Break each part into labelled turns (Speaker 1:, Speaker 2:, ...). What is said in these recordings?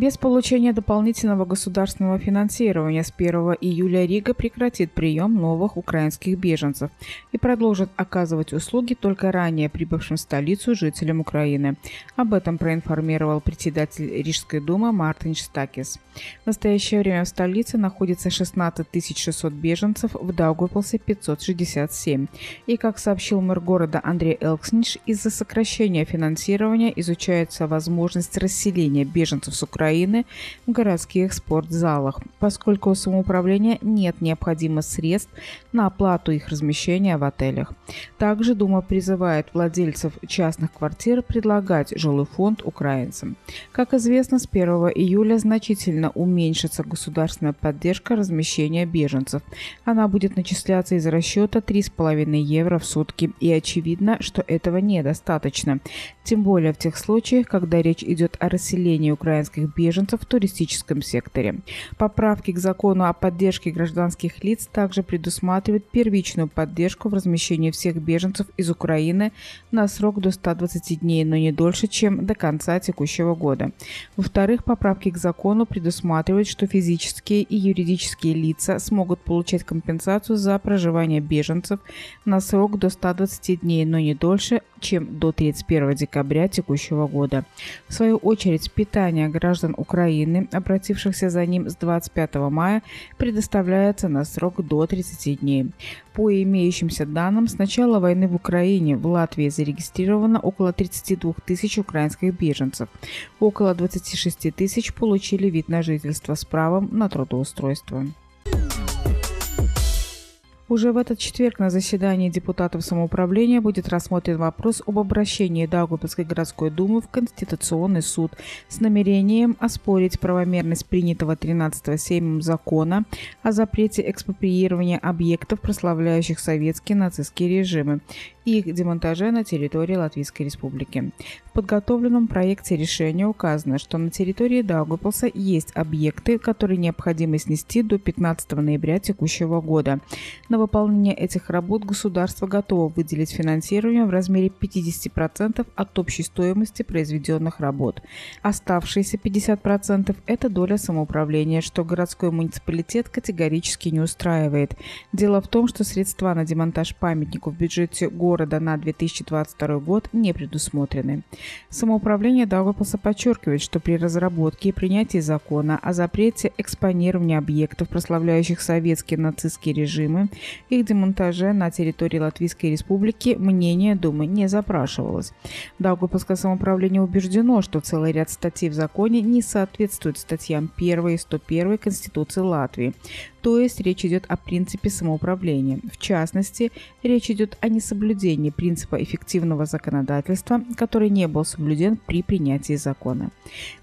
Speaker 1: Без получения дополнительного государственного финансирования с 1 июля Рига прекратит прием новых украинских беженцев и продолжит оказывать услуги только ранее прибывшим в столицу жителям Украины. Об этом проинформировал председатель Рижской думы Мартин Штакис. В настоящее время в столице находится 16 600 беженцев, в Даугавпилсе 567. И, как сообщил мэр города Андрей Элксниш, из-за сокращения финансирования изучается возможность расселения беженцев с Украины Украины в городских спортзалах, поскольку у самоуправления нет необходимых средств на оплату их размещения в отелях. Также Дума призывает владельцев частных квартир предлагать жилой фонд украинцам. Как известно, с 1 июля значительно уменьшится государственная поддержка размещения беженцев. Она будет начисляться из расчета 3,5 евро в сутки, и очевидно, что этого недостаточно. Тем более в тех случаях, когда речь идет о расселении украинских беженцев в туристическом секторе. Поправки к закону о поддержке гражданских лиц также предусматривают первичную поддержку в размещении всех беженцев из Украины на срок до 120 дней, но не дольше, чем до конца текущего года. Во-вторых, поправки к закону предусматривают, что физические и юридические лица смогут получать компенсацию за проживание беженцев на срок до 120 дней, но не дольше, чем до 31 декабря текущего года. В свою очередь, питание граждан Украины, обратившихся за ним с 25 мая, предоставляется на срок до 30 дней. По имеющимся данным, с начала войны в Украине в Латвии зарегистрировано около 32 тысяч украинских беженцев. Около 26 тысяч получили вид на жительство с правом на трудоустройство. Уже в этот четверг на заседании депутатов самоуправления будет рассмотрен вопрос об обращении Даугавпилской городской думы в Конституционный суд с намерением оспорить правомерность принятого 13 Сеймом закона о запрете экспроприирования объектов, прославляющих советские нацистские режимы, и их демонтаже на территории Латвийской Республики. В подготовленном проекте решения указано, что на территории Даугавпилса есть объекты, которые необходимо снести до 15 ноября текущего года. На выполнение этих работ государство готово выделить финансирование в размере 50% от общей стоимости произведенных работ. Оставшиеся 50% – это доля самоуправления, что городской муниципалитет категорически не устраивает. Дело в том, что средства на демонтаж памятников в бюджете города на 2022 год не предусмотрены. Самоуправление Даугавпилса подчеркивает, что при разработке и принятии закона о запрете экспонирования объектов, прославляющих советские нацистские режимы, их демонтаже на территории Латвийской Республики мнение Думы не запрашивалось. Даугавпилское самоуправление убеждено, что целый ряд статей в законе не соответствует статьям 1 и 101 Конституции Латвии. То есть речь идет о принципе самоуправления. В частности, речь идет о несоблюдении принципа эффективного законодательства, который не был соблюден при принятии закона.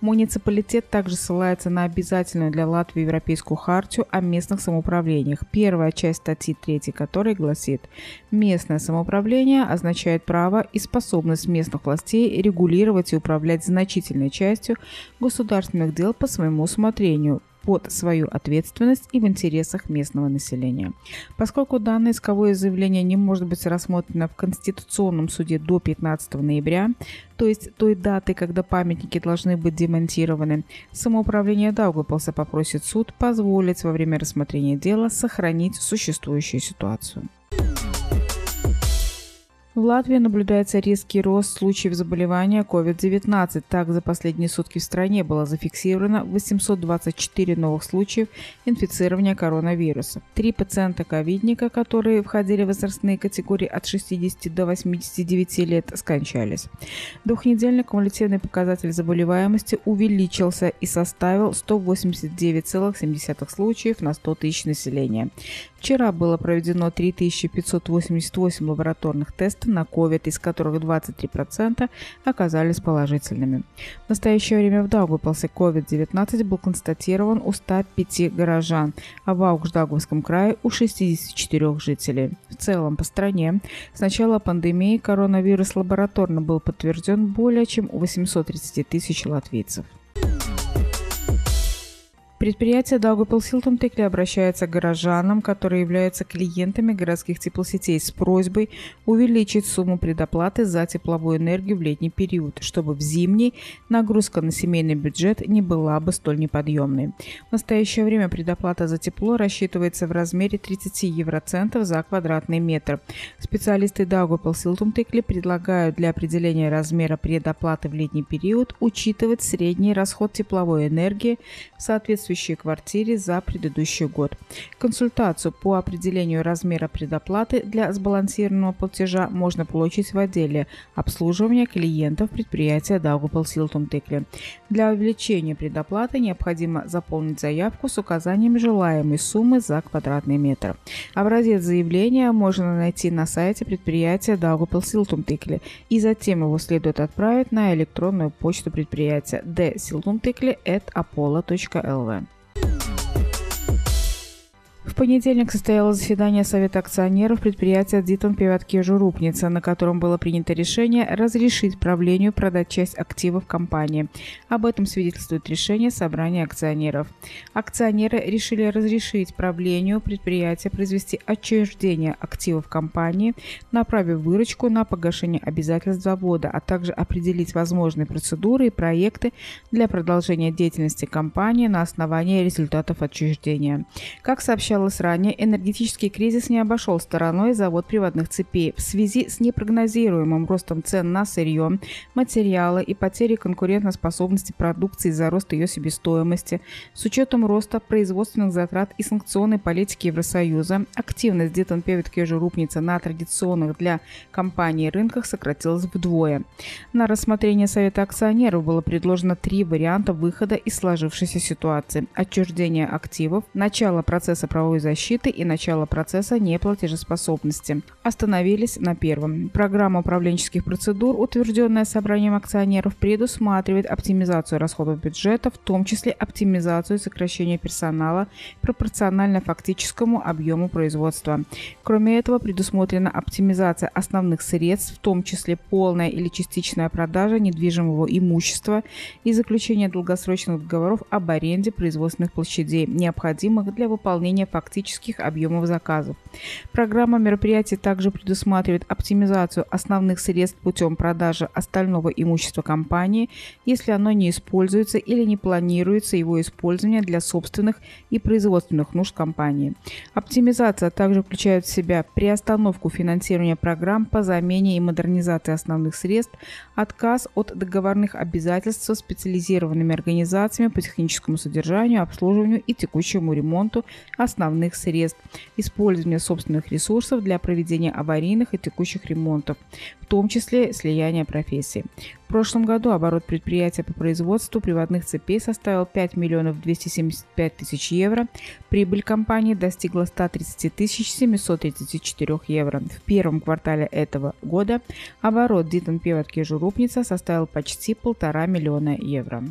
Speaker 1: Муниципалитет также ссылается на обязательную для Латвии Европейскую хартию о местных самоуправлениях, первая часть статьи 3 которой гласит «Местное самоуправление означает право и способность местных властей регулировать и управлять значительной частью государственных дел по своему усмотрению, под свою ответственность и в интересах местного населения. Поскольку данное исковое заявление не может быть рассмотрено в Конституционном суде до 15 ноября, то есть той даты, когда памятники должны быть демонтированы, самоуправление Даугавпилса попросит суд позволить во время рассмотрения дела сохранить существующую ситуацию. В Латвии наблюдается резкий рост случаев заболевания COVID-19. Так, за последние сутки в стране было зафиксировано 824 новых случаев инфицирования коронавируса. Три пациента-ковидника, которые входили в возрастные категории от 60 до 89 лет, скончались. Двухнедельный кумулятивный показатель заболеваемости увеличился и составил 189,7 случаев на 100 тысяч населения. Вчера было проведено 3588 лабораторных тестов на COVID, из которых 23% оказались положительными. В настоящее время в Даугавпилсе COVID-19 был констатирован у 105 горожан, а в Аугждаугавском крае у 64 жителей. В целом по стране с начала пандемии коронавирус лабораторно был подтвержден более чем у 830 тысяч латвийцев. Предприятие Даугапил Силтум Текли обращается к горожанам, которые являются клиентами городских теплосетей с просьбой увеличить сумму предоплаты за тепловую энергию в летний период, чтобы в зимний нагрузка на семейный бюджет не была бы столь неподъемной. В настоящее время предоплата за тепло рассчитывается в размере 30 евроцентов за квадратный метр. Специалисты Даугапил Силтум Текли предлагают для определения размера предоплаты в летний период учитывать средний расход тепловой энергии в соответствующей квартире за предыдущий год. Консультацию по определению размера предоплаты для сбалансированного платежа можно получить в отделе обслуживания клиентов предприятия Даугапил Силтум Текли. Для увеличения предоплаты необходимо заполнить заявку с указанием желаемой суммы за квадратный метр. Образец заявления можно найти на сайте предприятия Даугапил Силтум Текли и затем его следует отправить на электронную почту предприятия dsiltumtikli.apollo.lv. В понедельник состоялось заседание Совета акционеров предприятия «Дитон Певатки Журупница», на котором было принято решение разрешить правлению продать часть активов компании. Об этом свидетельствует решение собрания акционеров. Акционеры решили разрешить правлению предприятия произвести отчуждение активов компании, направив выручку на погашение обязательств завода, а также определить возможные процедуры и проекты для продолжения деятельности компании на основании результатов отчуждения. Как сообщал сообщалось ранее, энергетический кризис не обошел стороной завод приводных цепей. В связи с непрогнозируемым ростом цен на сырье, материалы и потерей конкурентоспособности продукции из-за роста ее себестоимости, с учетом роста производственных затрат и санкционной политики Евросоюза, активность Детон-Певит Кежи-Рупница на традиционных для компании рынках сократилась вдвое. На рассмотрение Совета акционеров было предложено три варианта выхода из сложившейся ситуации. Отчуждение активов, начало процесса правовой правовой защиты и начало процесса неплатежеспособности. Остановились на первом. Программа управленческих процедур, утвержденная собранием акционеров, предусматривает оптимизацию расходов бюджета, в том числе оптимизацию и сокращение персонала пропорционально фактическому объему производства. Кроме этого, предусмотрена оптимизация основных средств, в том числе полная или частичная продажа недвижимого имущества и заключение долгосрочных договоров об аренде производственных площадей, необходимых для выполнения фактических объемов заказов. Программа мероприятий также предусматривает оптимизацию основных средств путем продажи остального имущества компании, если оно не используется или не планируется его использование для собственных и производственных нужд компании. Оптимизация также включает в себя приостановку финансирования программ по замене и модернизации основных средств, отказ от договорных обязательств со специализированными организациями по техническому содержанию, обслуживанию и текущему ремонту основных основных средств, использование собственных ресурсов для проведения аварийных и текущих ремонтов, в том числе слияние профессий. В прошлом году оборот предприятия по производству приводных цепей составил 5 миллионов 275 тысяч евро, прибыль компании достигла 130 тысяч 734 евро. В первом квартале этого года оборот Дитон Певатки Журупница составил почти полтора миллиона евро.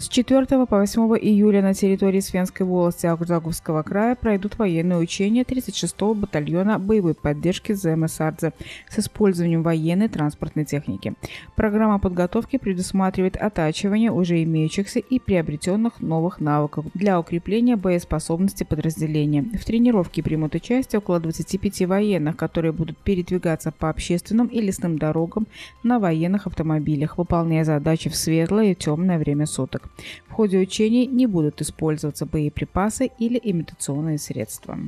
Speaker 1: С 4 по 8 июля на территории Свенской волости Акжаговского края пройдут военные учения 36-го батальона боевой поддержки ЗМСАРДЗ с использованием военной транспортной техники. Программа подготовки предусматривает оттачивание уже имеющихся и приобретенных новых навыков для укрепления боеспособности подразделения. В тренировке примут участие около 25 военных, которые будут передвигаться по общественным и лесным дорогам на военных автомобилях, выполняя задачи в светлое и темное время суток. В ходе учений не будут использоваться боеприпасы или имитационные средства.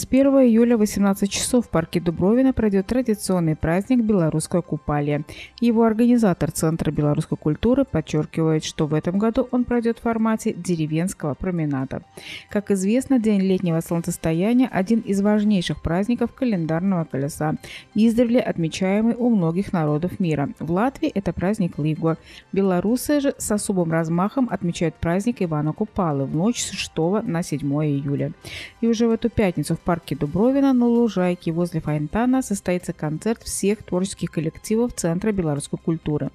Speaker 1: С 1 июля в 18 часов в парке Дубровина пройдет традиционный праздник «Белорусское купалье». Его организатор Центра белорусской культуры подчеркивает, что в этом году он пройдет в формате деревенского променада. Как известно, День летнего солнцестояния – один из важнейших праздников календарного колеса, издревле отмечаемый у многих народов мира. В Латвии это праздник Лигуа. Белорусы же с особым размахом отмечают праздник Ивана Купалы в ночь с 6 на 7 июля. И уже в эту пятницу в парке Дубровина на Лужайке возле Фонтана состоится концерт всех творческих коллективов Центра белорусской культуры.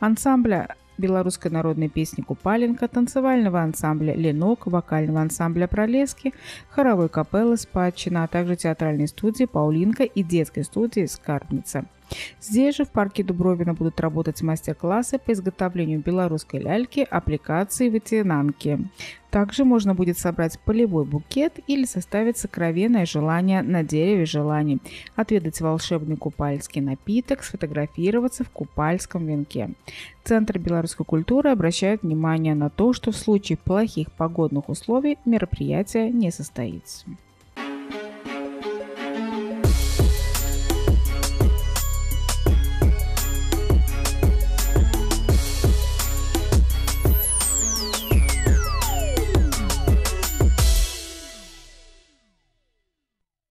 Speaker 1: Ансамбля белорусской народной песни «Купаленко», танцевального ансамбля «Ленок», вокального ансамбля «Пролески», хоровой капеллы «Спадчина», а также театральной студии «Паулинка» и детской студии «Скарбница». Здесь же в парке Дубровина будут работать мастер-классы по изготовлению белорусской ляльки, аппликации вытянанки. Также можно будет собрать полевой букет или составить сокровенное желание на дереве желаний, отведать волшебный купальский напиток, сфотографироваться в купальском венке. Центр белорусской культуры обращает внимание на то, что в случае плохих погодных условий мероприятие не состоится.